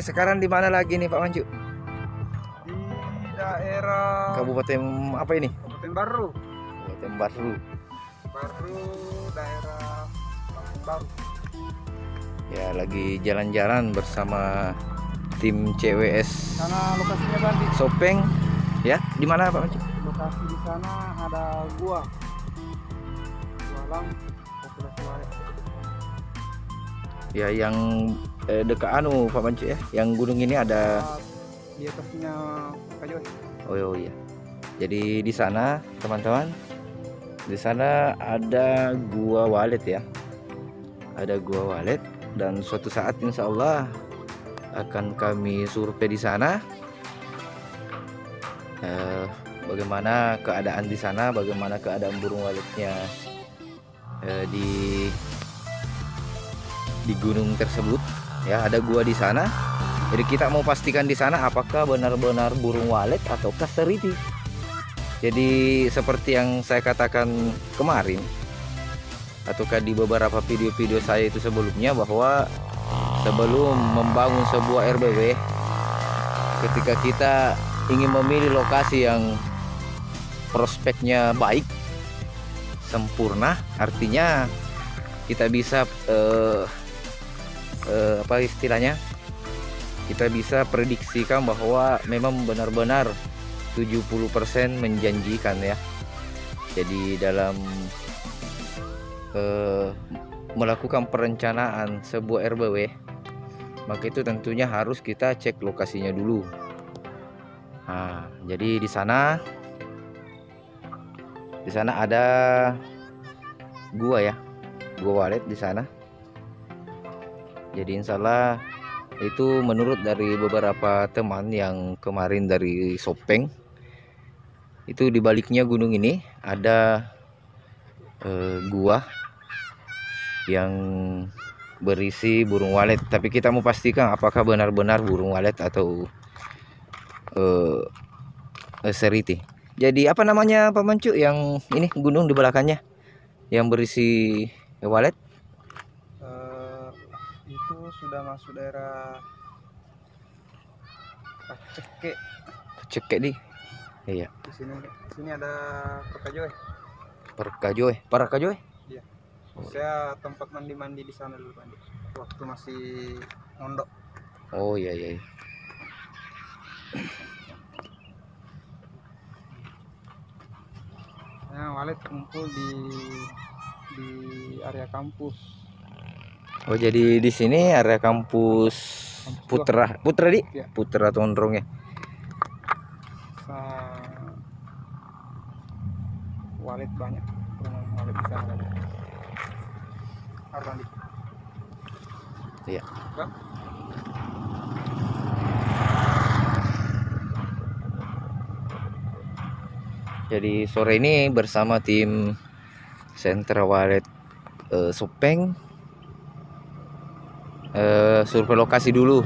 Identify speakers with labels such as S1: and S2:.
S1: Sekarang di mana lagi nih Pak Mancu?
S2: di daerah
S1: Kabupaten apa ini?
S2: Kabupaten Baru
S1: Kabupaten Baru.
S2: Baru daerah Baru
S1: Ya lagi jalan-jalan bersama tim CWS
S2: sana lokasinya Bandi
S1: Sopeng. Ya, di mana Pak Mancu?
S2: lokasi di sana ada gua gua alam populasi lain
S1: Ya yang eh, dekat anu Pak Mancu ya. Yang gunung ini ada
S2: di atasnya kayu
S1: Oh oh, iya. Jadi di sana teman-teman, di sana ada gua walet ya. Ada gua walet dan suatu saat insya Allah akan kami survei di sana. Eh, bagaimana keadaan di sana, bagaimana keadaan burung waletnya eh, di di gunung tersebut. Ya ada gua di sana. Jadi kita mau pastikan di sana apakah benar-benar burung walet ataukah seriti. Jadi seperti yang saya katakan kemarin ataukah di beberapa video-video saya itu sebelumnya bahwa sebelum membangun sebuah RBW ketika kita ingin memilih lokasi yang prospeknya baik sempurna artinya kita bisa eh, eh, apa istilahnya kita bisa prediksikan bahwa memang benar-benar 70% menjanjikan ya. Jadi dalam eh, melakukan perencanaan sebuah RBW maka itu tentunya harus kita cek lokasinya dulu. Nah, jadi di sana di sana ada gua ya. Gua walet di sana. Jadi insya Allah itu menurut dari beberapa teman yang kemarin dari Sopeng itu di baliknya gunung ini ada eh, gua yang berisi burung walet. Tapi kita mau pastikan apakah benar-benar burung walet atau eh, seriti. Jadi apa namanya Pak Mancu yang ini gunung di belakangnya yang berisi walet
S2: sudah masuk daerah Paceke
S1: cek kayak di iya
S2: Di sini di sini ada perkajoy.
S1: perkajoy parakajoy
S2: Saya tempat mandi-mandi di sana dulu mandi. Waktu masih mondok.
S1: oh iya iya iya.
S2: Nah, walet kumpul di di area kampus.
S1: Oh jadi di sini area kampus
S2: Kampus
S1: Putra Putra di
S2: Iya.
S1: Putra Tondrong ya
S2: Sa walet banyak. Rumah walet di sana. Harus mandi.
S1: Iya. Jadi sore ini bersama tim Sentra Walet eh, Supeng uh, survei lokasi dulu.